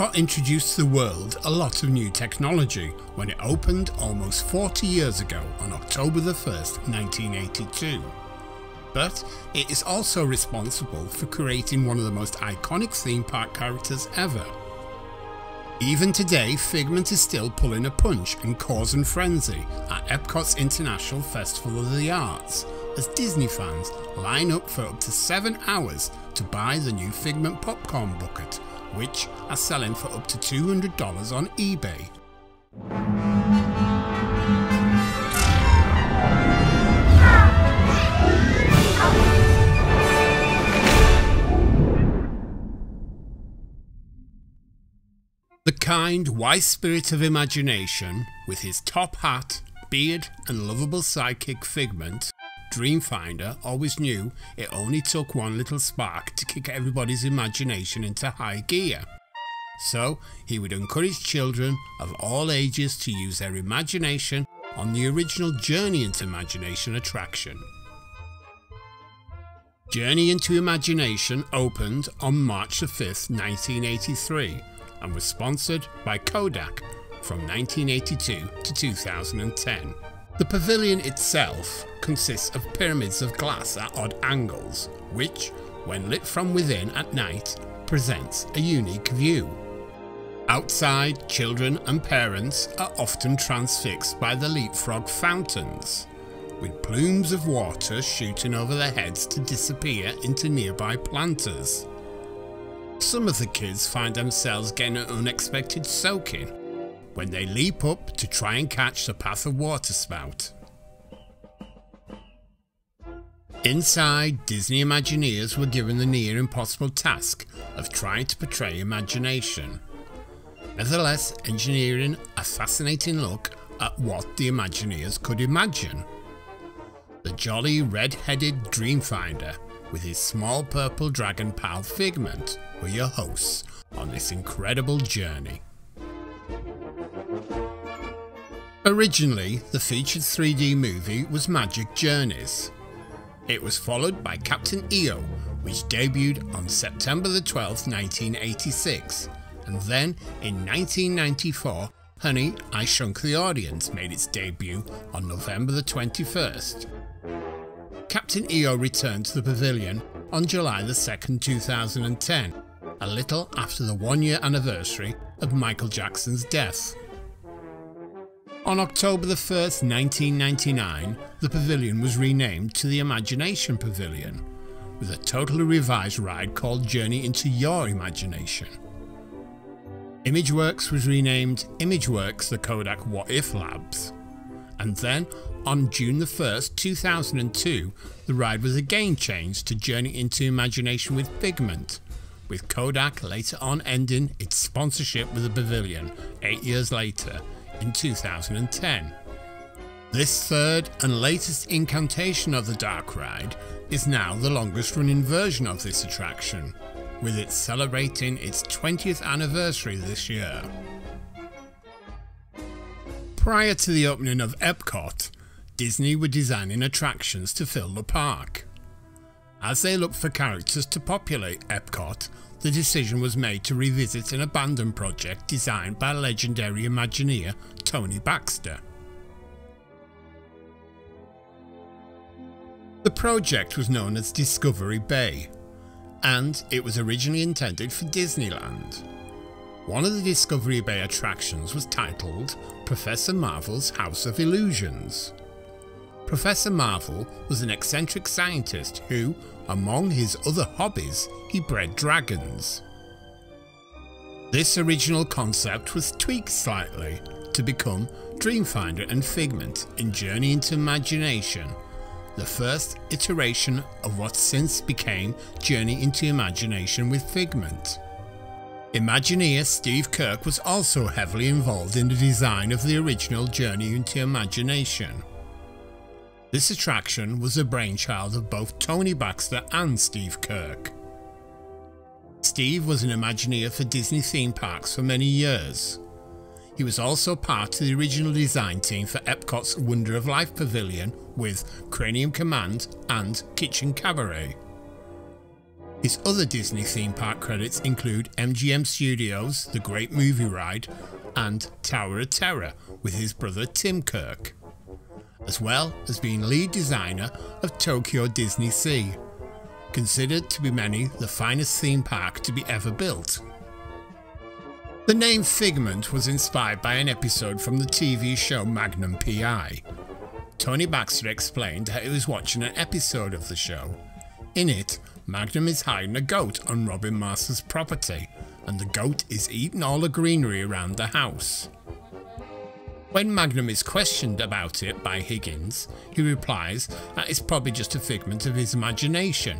Epcot introduced the world a lot of new technology when it opened almost 40 years ago on October the 1st, 1982. But it is also responsible for creating one of the most iconic theme park characters ever. Even today, Figment is still pulling a punch and causing frenzy at Epcot's International Festival of the Arts, as Disney fans line up for up to 7 hours to buy the new Figment popcorn bucket which are selling for up to $200 on eBay. The kind, wise spirit of imagination, with his top hat, beard, and lovable sidekick Figment, Dreamfinder always knew it only took one little spark to kick everybody's imagination into high gear. So he would encourage children of all ages to use their imagination on the original Journey into Imagination attraction. Journey into Imagination opened on March 5, 1983 and was sponsored by Kodak from 1982 to 2010. The pavilion itself consists of pyramids of glass at odd angles, which, when lit from within at night, presents a unique view. Outside, children and parents are often transfixed by the leapfrog fountains, with plumes of water shooting over their heads to disappear into nearby planters. Some of the kids find themselves getting an unexpected soaking when they leap up to try and catch the path of water spout. Inside, Disney Imagineers were given the near impossible task of trying to portray imagination. Nevertheless, engineering a fascinating look at what the Imagineers could imagine. The jolly red-headed Dreamfinder with his small purple dragon pal Figment were your hosts on this incredible journey. Originally, the featured 3D movie was Magic Journeys. It was followed by Captain EO, which debuted on September the 12th, 1986, and then in 1994, Honey, I Shrunk the Audience made its debut on November the 21st. Captain EO returned to the pavilion on July the 2nd, 2010, a little after the one year anniversary of Michael Jackson's death. On October 1, 1999, the pavilion was renamed to the Imagination Pavilion, with a totally revised ride called Journey into Your Imagination. ImageWorks was renamed ImageWorks the Kodak What If Labs. And then, on June the 1st, 2002, the ride was again changed to Journey into Imagination with Figment, with Kodak later on ending its sponsorship with the pavilion eight years later in 2010. This third and latest incantation of the Dark Ride is now the longest running version of this attraction, with it celebrating its 20th anniversary this year. Prior to the opening of Epcot, Disney were designing attractions to fill the park. As they looked for characters to populate Epcot, the decision was made to revisit an abandoned project designed by legendary Imagineer Tony Baxter. The project was known as Discovery Bay, and it was originally intended for Disneyland. One of the Discovery Bay attractions was titled Professor Marvel's House of Illusions. Professor Marvel was an eccentric scientist who, among his other hobbies, he bred dragons. This original concept was tweaked slightly to become Dreamfinder and Figment in Journey into Imagination, the first iteration of what since became Journey into Imagination with Figment. Imagineer Steve Kirk was also heavily involved in the design of the original Journey into Imagination. This attraction was the brainchild of both Tony Baxter and Steve Kirk. Steve was an Imagineer for Disney theme parks for many years. He was also part of the original design team for Epcot's Wonder of Life Pavilion with Cranium Command and Kitchen Cabaret. His other Disney theme park credits include MGM Studios, The Great Movie Ride, and Tower of Terror with his brother Tim Kirk, as well as being lead designer of Tokyo Disney Sea, considered to be many the finest theme park to be ever built. The name Figment was inspired by an episode from the TV show Magnum PI. Tony Baxter explained how he was watching an episode of the show. In it, Magnum is hiding a goat on Robin Masters' property, and the goat is eating all the greenery around the house. When Magnum is questioned about it by Higgins, he replies that it's probably just a figment of his imagination.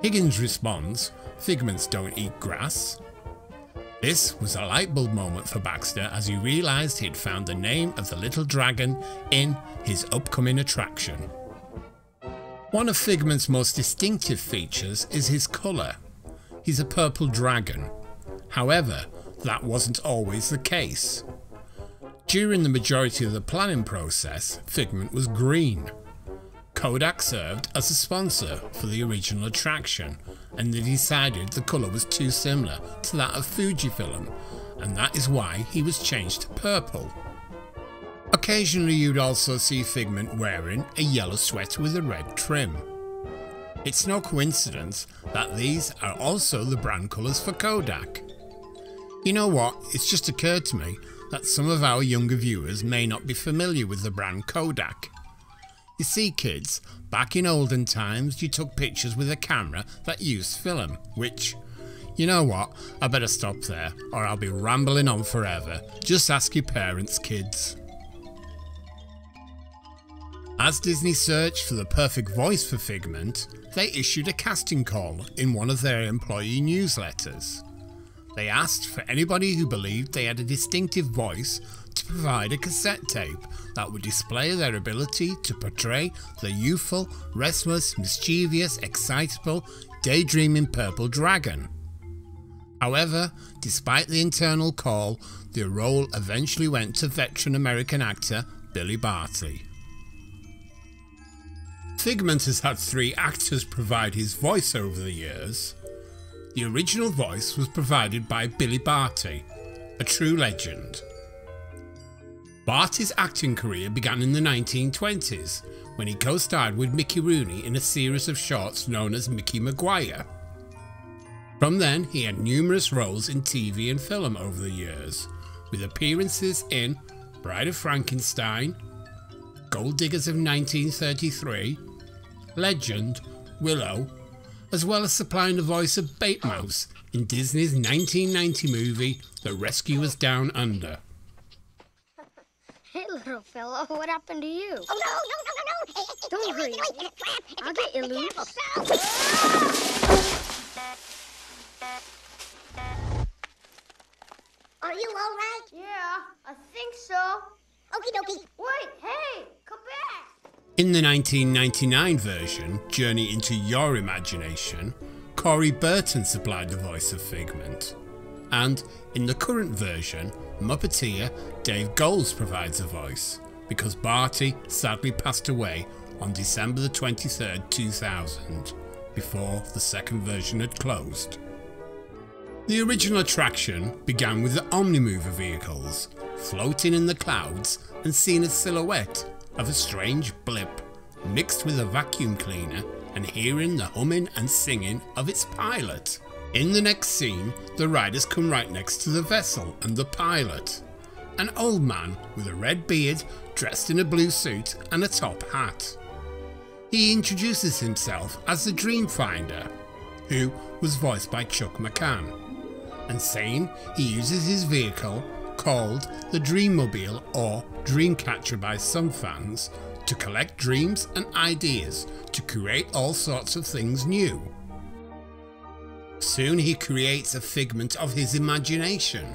Higgins responds, Figments don't eat grass. This was a lightbulb moment for Baxter as he realised he'd found the name of the little dragon in his upcoming attraction. One of Figment's most distinctive features is his colour. He's a purple dragon. However, that wasn't always the case. During the majority of the planning process, Figment was green. Kodak served as a sponsor for the original attraction and they decided the colour was too similar to that of Fujifilm and that is why he was changed to purple. Occasionally you'd also see Figment wearing a yellow sweater with a red trim. It's no coincidence that these are also the brand colours for Kodak. You know what, it's just occurred to me that some of our younger viewers may not be familiar with the brand Kodak. You see kids, back in olden times you took pictures with a camera that used film, which, you know what, I better stop there or I'll be rambling on forever. Just ask your parents, kids. As Disney searched for the perfect voice for Figment, they issued a casting call in one of their employee newsletters. They asked for anybody who believed they had a distinctive voice to provide a cassette tape that would display their ability to portray the youthful, restless, mischievous, excitable, daydreaming purple dragon. However, despite the internal call, the role eventually went to veteran American actor Billy Barty. Figment has had three actors provide his voice over the years. The original voice was provided by Billy Barty, a true legend. Barty's acting career began in the 1920s when he co-starred with Mickey Rooney in a series of shorts known as Mickey McGuire. From then, he had numerous roles in TV and film over the years, with appearances in Bride of Frankenstein, Gold Diggers of 1933, Legend, Willow, as well as supplying the voice of Bait Mouse in Disney's 1990 movie The Rescuers Down Under. Hey, little fellow, what happened to you? Oh, no, no, no, no, no. Don't hurry. I'll get you loose. Are you all right? Yeah, I think so. Okie dokie. Wait, hey, come back. In the 1999 version, Journey into Your Imagination, Corey Burton supplied the voice of Figment. And in the current version, Muppeteer Dave Goelz provides a voice, because Barty sadly passed away on December the 23rd, 2000, before the second version had closed. The original attraction began with the Omnimover vehicles, floating in the clouds and seen as silhouette of a strange blip mixed with a vacuum cleaner and hearing the humming and singing of its pilot. In the next scene, the riders come right next to the vessel and the pilot. An old man with a red beard, dressed in a blue suit and a top hat. He introduces himself as the Dreamfinder, who was voiced by Chuck McCann, and saying he uses his vehicle, called the Dreammobile or Dreamcatcher by some fans, to collect dreams and ideas to create all sorts of things new. Soon he creates a figment of his imagination.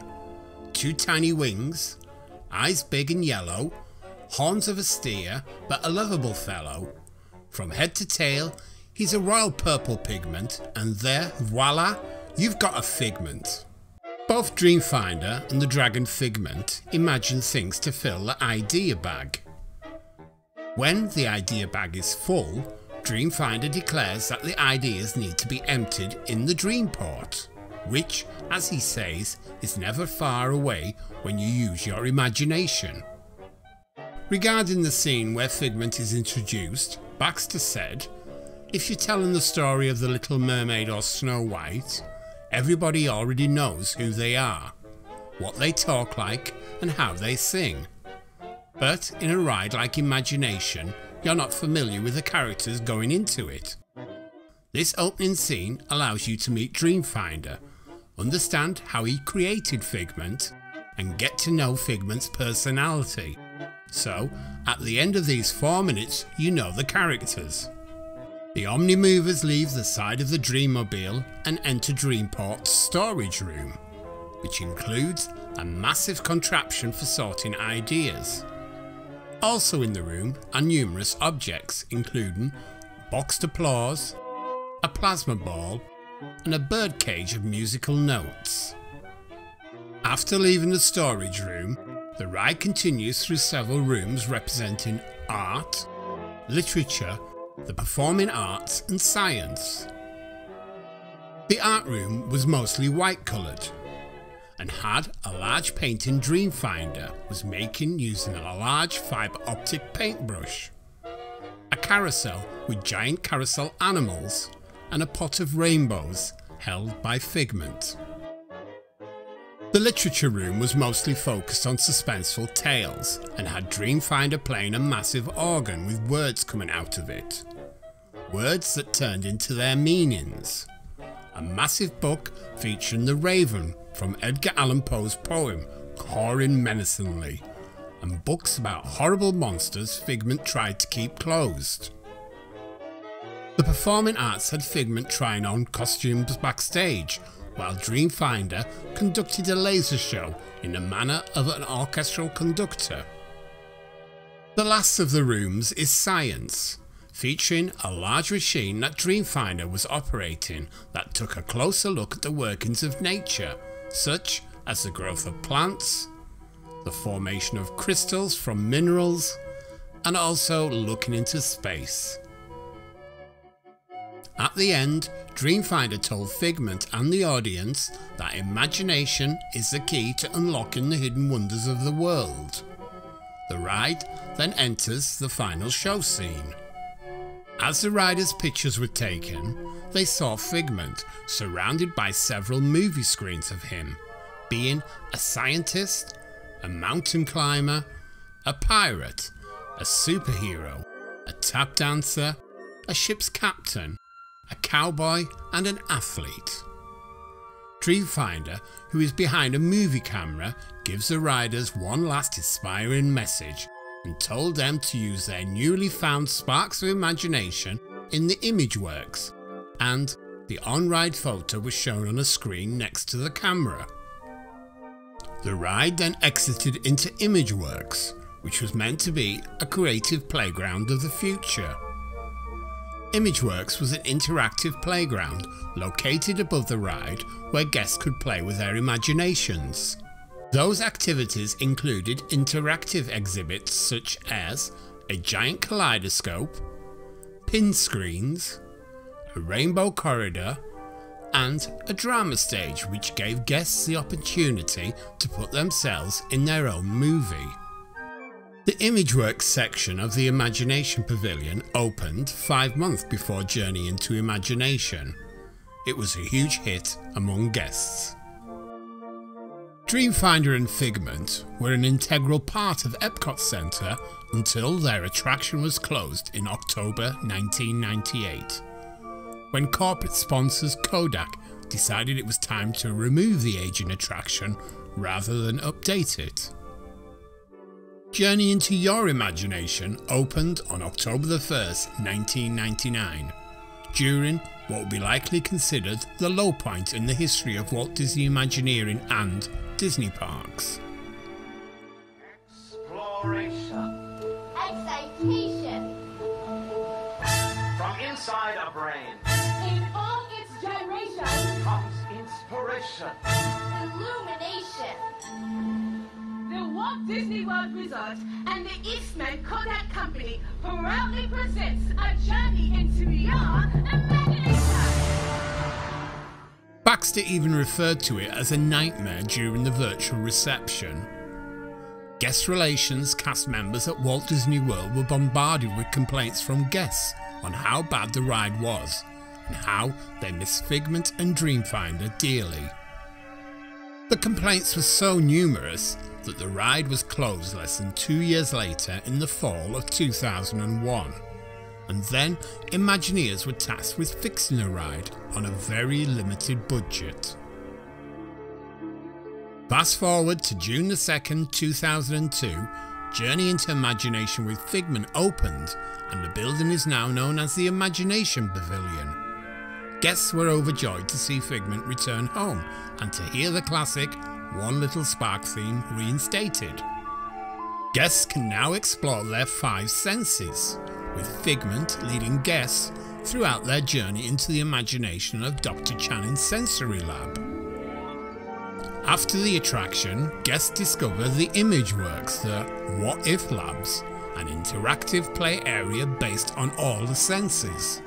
Two tiny wings, eyes big and yellow, horns of a steer, but a lovable fellow. From head to tail, he's a royal purple pigment, and there, voila, you've got a figment. Both Dreamfinder and the Dragon Figment imagine things to fill the idea bag. When the idea bag is full, Dreamfinder declares that the ideas need to be emptied in the Dreamport, which, as he says, is never far away when you use your imagination. Regarding the scene where Figment is introduced, Baxter said, If you're telling the story of the Little Mermaid or Snow White, everybody already knows who they are, what they talk like, and how they sing. But in a ride like Imagination, you're not familiar with the characters going into it. This opening scene allows you to meet Dreamfinder, understand how he created Figment, and get to know Figment's personality. So, at the end of these 4 minutes, you know the characters. The Omnimovers leave the side of the Dreammobile and enter Dreamport's storage room, which includes a massive contraption for sorting ideas. Also in the room are numerous objects including boxed applause, a plasma ball and a birdcage of musical notes. After leaving the storage room, the ride continues through several rooms representing art, literature, the performing arts and science. The art room was mostly white coloured and had a large painting Dreamfinder was making using a large fibre optic paintbrush, a carousel with giant carousel animals and a pot of rainbows held by Figment. The literature room was mostly focused on suspenseful tales and had Dreamfinder playing a massive organ with words coming out of it. Words that turned into their meanings. A massive book featuring the raven from Edgar Allan Poe's poem Cawing Menacingly, and books about horrible monsters Figment tried to keep closed. The performing arts had Figment trying on costumes backstage, while Dreamfinder conducted a laser show in the manner of an orchestral conductor. The last of the rooms is Science, featuring a large machine that Dreamfinder was operating that took a closer look at the workings of nature such as the growth of plants, the formation of crystals from minerals, and also looking into space. At the end, Dreamfinder told Figment and the audience that imagination is the key to unlocking the hidden wonders of the world. The ride then enters the final show scene. As the riders' pictures were taken, they saw Figment surrounded by several movie screens of him, being a scientist, a mountain climber, a pirate, a superhero, a tap dancer, a ship's captain, a cowboy and an athlete. Dreamfinder, who is behind a movie camera, gives the riders one last inspiring message and told them to use their newly found sparks of imagination in the ImageWorks, and the on-ride photo was shown on a screen next to the camera. The ride then exited into ImageWorks, which was meant to be a creative playground of the future. ImageWorks was an interactive playground located above the ride where guests could play with their imaginations. Those activities included interactive exhibits such as a giant kaleidoscope, pin screens, a rainbow corridor, and a drama stage which gave guests the opportunity to put themselves in their own movie. The ImageWorks section of the Imagination Pavilion opened five months before Journey into Imagination. It was a huge hit among guests. Dreamfinder and Figment were an integral part of Epcot Centre until their attraction was closed in October 1998, when corporate sponsors Kodak decided it was time to remove the aging attraction rather than update it. Journey into Your Imagination opened on October 1st, 1999, during what will be likely considered the low point in the history of Walt Disney Imagineering and Disney parks. Exploration. Excitation. From inside a brain In all its gyrations. comes inspiration. Illumination. the Walt Disney World Resort and the Eastman Kodak Company proudly presents a journey into your imagination. Baxter even referred to it as a nightmare during the virtual reception. Guest relations cast members at Walt Disney World were bombarded with complaints from guests on how bad the ride was and how they missed Figment and Dreamfinder dearly. The complaints were so numerous that the ride was closed less than two years later in the fall of 2001 and then Imagineers were tasked with fixing a ride on a very limited budget. Fast forward to June the 2nd, 2002, Journey into Imagination with Figment opened and the building is now known as the Imagination Pavilion. Guests were overjoyed to see Figment return home and to hear the classic One Little Spark theme reinstated. Guests can now explore their five senses, with Figment leading guests throughout their journey into the imagination of Dr. Channing's sensory lab. After the attraction, guests discover the ImageWorks, the What If Labs, an interactive play area based on all the senses.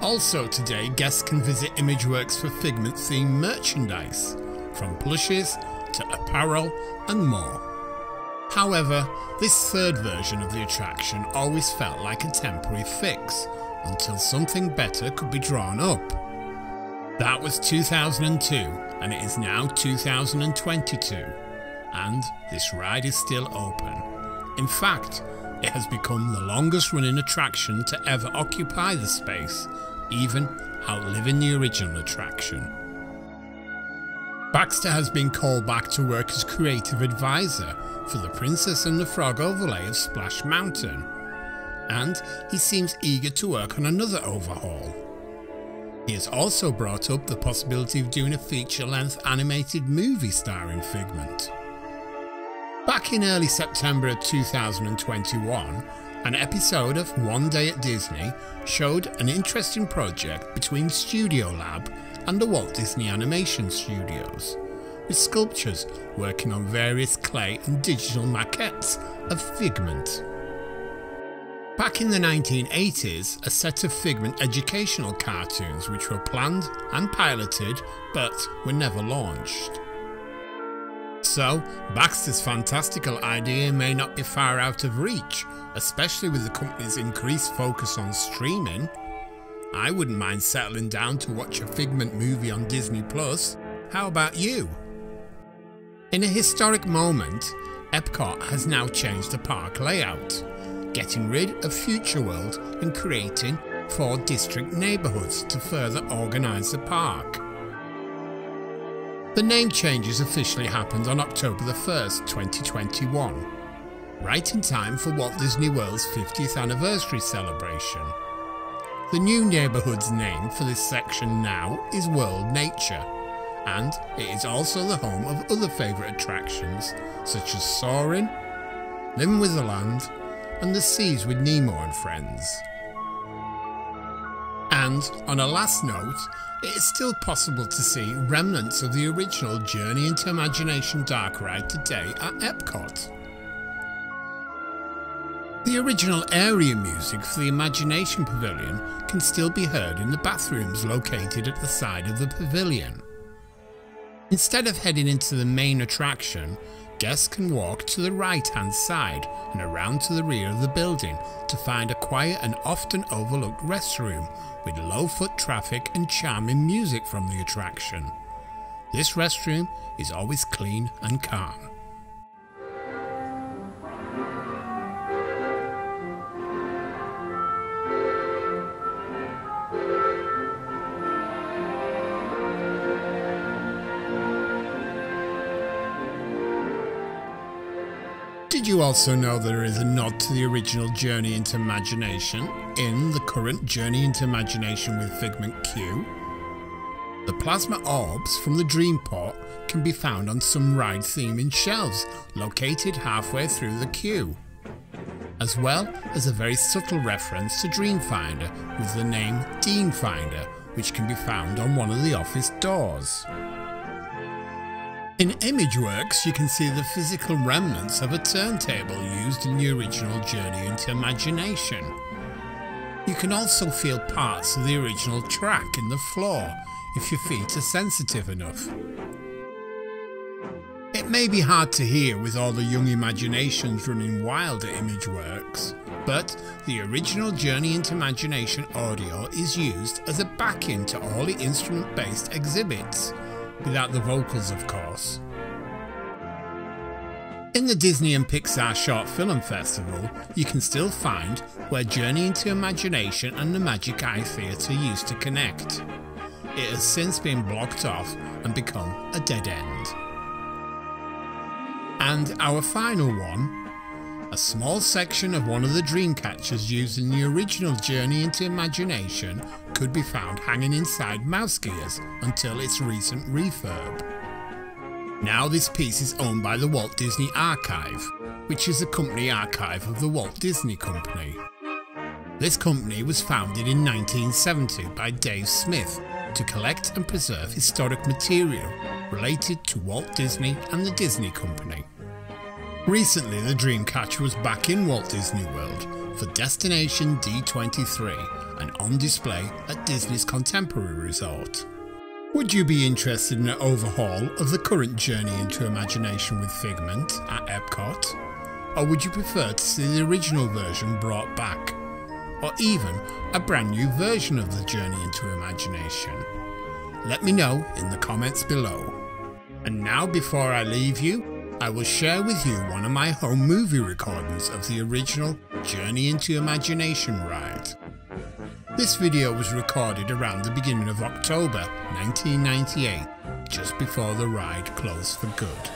Also today, guests can visit ImageWorks for Figment themed merchandise, from plushes to apparel and more. However, this third version of the attraction always felt like a temporary fix until something better could be drawn up. That was 2002 and it is now 2022 and this ride is still open. In fact, it has become the longest running attraction to ever occupy the space, even outliving the original attraction. Baxter has been called back to work as creative advisor for the Princess and the Frog overlay of Splash Mountain, and he seems eager to work on another overhaul. He has also brought up the possibility of doing a feature-length animated movie starring Figment. Back in early September of 2021, an episode of One Day at Disney showed an interesting project between Studio Lab and the Walt Disney Animation Studios, with sculptures working on various clay and digital maquettes of Figment. Back in the 1980s, a set of Figment educational cartoons which were planned and piloted but were never launched. So, Baxter's fantastical idea may not be far out of reach, especially with the company's increased focus on streaming. I wouldn't mind settling down to watch a Figment movie on Disney Plus. How about you? In a historic moment, Epcot has now changed the park layout, getting rid of Future World and creating four district neighbourhoods to further organise the park. The name changes officially happened on October the 1st, 2021, right in time for Walt Disney World's 50th anniversary celebration. The new neighbourhood's name for this section now is World Nature, and it is also the home of other favourite attractions such as Soarin', Living with the Land, and The Seas with Nemo and Friends. And on a last note, it is still possible to see remnants of the original Journey into Imagination Dark Ride today at Epcot. The original area music for the Imagination Pavilion can still be heard in the bathrooms located at the side of the pavilion. Instead of heading into the main attraction, guests can walk to the right hand side and around to the rear of the building to find a quiet and often overlooked restroom with low foot traffic and charming music from the attraction. This restroom is always clean and calm. Did you also know there is a nod to the original Journey into Imagination in the current Journey into Imagination with Figment queue? The plasma orbs from the Dreamport can be found on some ride theming shelves located halfway through the queue, as well as a very subtle reference to Dreamfinder with the name Deanfinder, which can be found on one of the office doors. Imageworks, you can see the physical remnants of a turntable used in the original Journey into Imagination. You can also feel parts of the original track in the floor if your feet are sensitive enough. It may be hard to hear with all the young imaginations running wild at Imageworks, but the original Journey into Imagination audio is used as a backing to all the instrument based exhibits, without the vocals, of course. In the Disney and Pixar Short Film Festival, you can still find where Journey into Imagination and the Magic Eye Theatre used to connect. It has since been blocked off and become a dead end. And our final one, a small section of one of the dream catchers used in the original Journey into Imagination could be found hanging inside Mouse Gears until its recent refurb. Now this piece is owned by the Walt Disney Archive, which is the company archive of the Walt Disney Company. This company was founded in 1970 by Dave Smith to collect and preserve historic material related to Walt Disney and the Disney Company. Recently the Dreamcatcher was back in Walt Disney World for Destination D23 and on display at Disney's Contemporary Resort. Would you be interested in an overhaul of the current Journey into Imagination with Figment at Epcot? Or would you prefer to see the original version brought back? Or even a brand new version of the Journey into Imagination? Let me know in the comments below. And now before I leave you, I will share with you one of my home movie recordings of the original Journey into Imagination ride. This video was recorded around the beginning of October 1998, just before the ride closed for good.